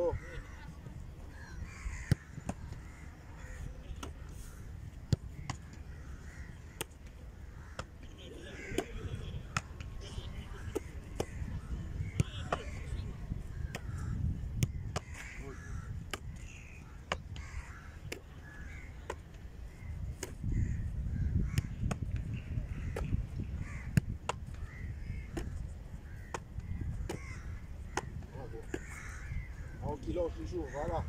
Go. 肉是不是玩了？